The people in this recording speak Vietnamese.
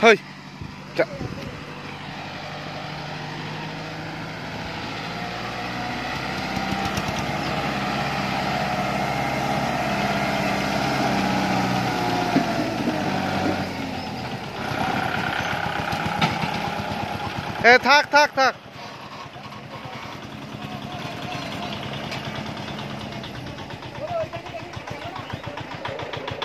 hơi Chà. Ê thác thác thác